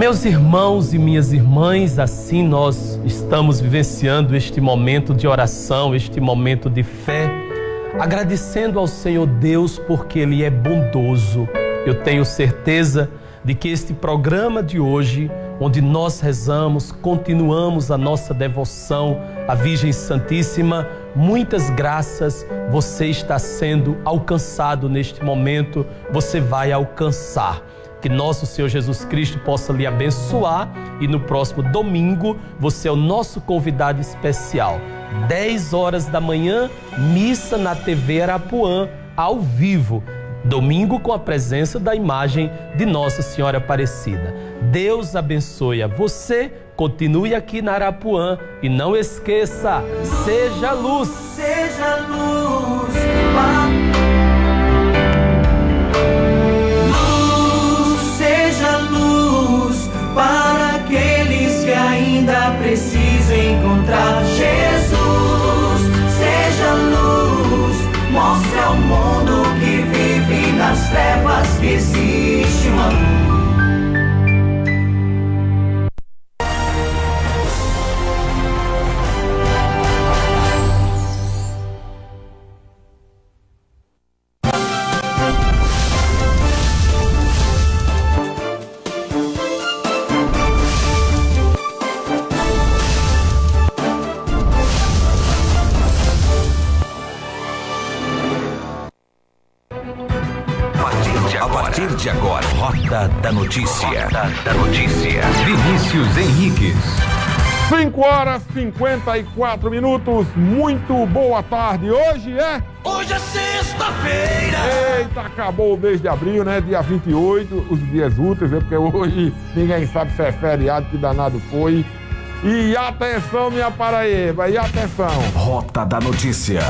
Meus irmãos e minhas irmãs, assim nós estamos vivenciando este momento de oração, este momento de fé, agradecendo ao Senhor Deus porque Ele é bondoso. Eu tenho certeza de que este programa de hoje, onde nós rezamos, continuamos a nossa devoção à Virgem Santíssima, muitas graças, você está sendo alcançado neste momento, você vai alcançar. Que nosso Senhor Jesus Cristo possa lhe abençoar e no próximo domingo você é o nosso convidado especial. 10 horas da manhã, missa na TV Arapuã, ao vivo. Domingo com a presença da imagem de Nossa Senhora Aparecida. Deus abençoe a você, continue aqui na Arapuã e não esqueça, seja luz. Seja luz. Existe uma luz. De agora, Rota da Notícia. Rota da Notícia. Vinícius Henriques. 5 horas 54 minutos. Muito boa tarde. Hoje é. Hoje é sexta-feira. Eita, acabou o mês de abril, né? Dia 28, os dias úteis, né? porque hoje ninguém sabe se é feriado, que danado foi. E atenção, minha Paraíba, e atenção. Rota da Notícia.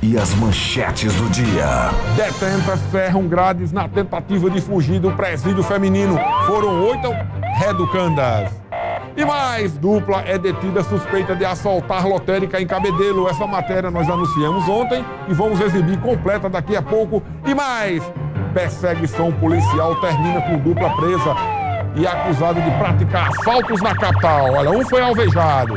E as manchetes do dia. Detentas ferram grades na tentativa de fugir do presídio feminino. Foram oito reeducandas. E mais, dupla é detida suspeita de assaltar lotérica em Cabedelo. Essa matéria nós anunciamos ontem e vamos exibir completa daqui a pouco. E mais, perseguição policial termina com dupla presa e acusado de praticar assaltos na capital. Olha, um foi alvejado.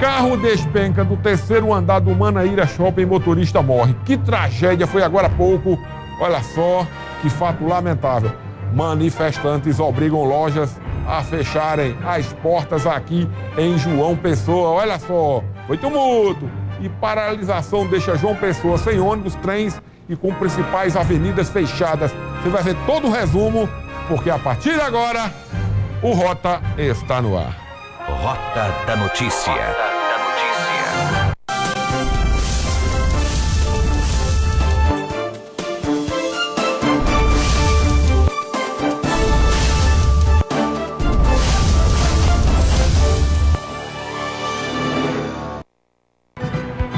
Carro despenca do terceiro andar do Manaíra Shopping, motorista morre. Que tragédia foi agora há pouco. Olha só, que fato lamentável. Manifestantes obrigam lojas a fecharem as portas aqui em João Pessoa. Olha só, foi tumulto. E paralisação deixa João Pessoa sem ônibus, trens e com principais avenidas fechadas. Você vai ver todo o resumo, porque a partir de agora, o Rota está no ar. Rota da Notícia. Rota da Notícia.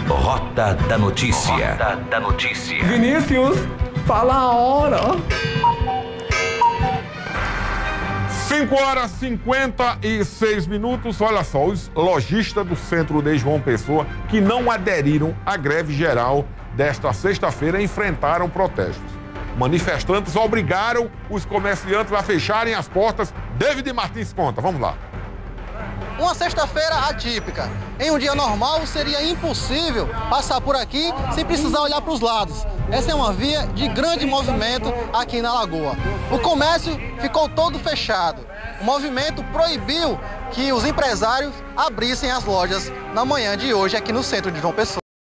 Rota da Notícia. Rota da Notícia. Vinícius, fala a hora. 5 horas 56 minutos. Olha só, os lojistas do centro de João Pessoa que não aderiram à greve geral desta sexta-feira enfrentaram protestos. Manifestantes obrigaram os comerciantes a fecharem as portas. David Martins conta, vamos lá. Uma sexta-feira atípica. Em um dia normal seria impossível passar por aqui sem precisar olhar para os lados. Essa é uma via de grande movimento aqui na Lagoa. O comércio ficou todo fechado. O movimento proibiu que os empresários abrissem as lojas na manhã de hoje aqui no centro de João Pessoa.